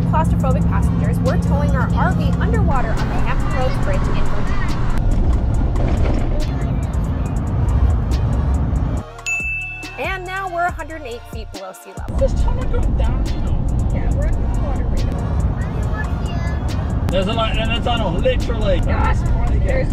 claustrophobic passengers, we're towing our RV underwater on the Hampton Roads Bridge in Virginia. And now we're 108 feet below sea level. Just trying to go down. Yeah, we're underwater right now. There's a lot, and it's on a literally. Gosh, there's.